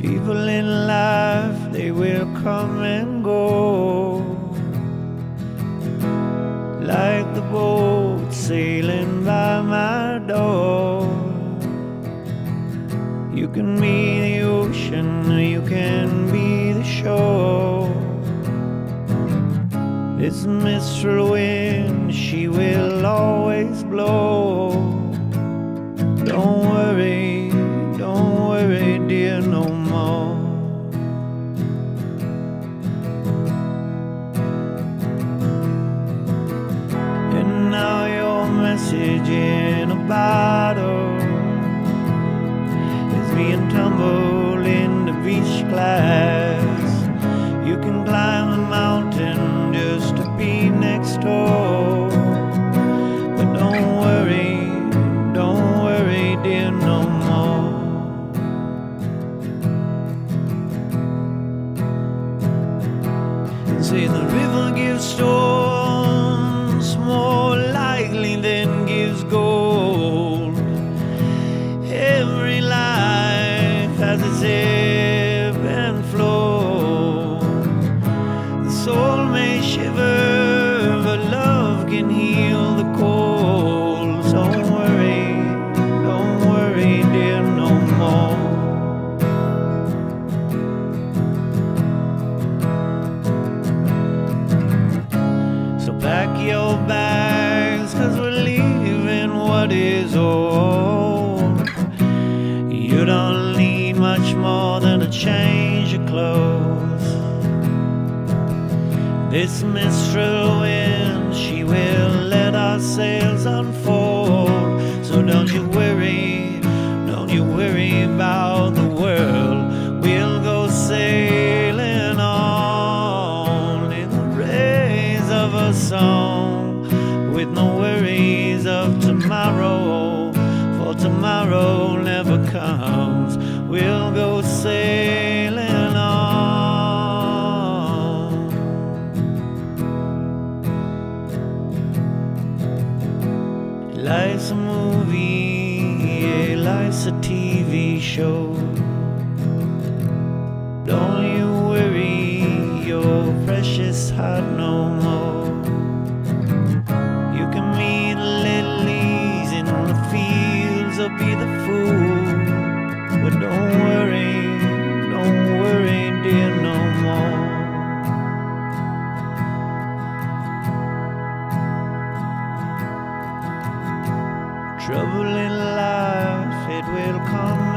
Trouble in life, they will come and go. Like the boat sailing by my door. You can be the ocean, you can be the shore. This mistral wind, she will always blow. Message in a bottle is being tumbled into beach glass. You can climb the mountain just to be next door. But don't worry, don't worry, dear, no more. And Say the river gives storms has its ebb and flow. The soul may shiver, but love can heal the cold. Don't worry, don't worry, dear, no more. So pack your bags, cause we're leaving what is old. Much more than a change of clothes. This minstrel wind, she will let our sails unfold. So don't you worry, don't you worry about the world. We'll go sailing on in the rays of a song with no worries of tomorrow, for tomorrow never comes. We'll go sailing on. Life's a movie, yeah, life's a TV show. Don't you worry your precious heart no more. You can meet lilies in the fields or be the fool. But don't worry, don't worry, dear, no more. Trouble in life, it will come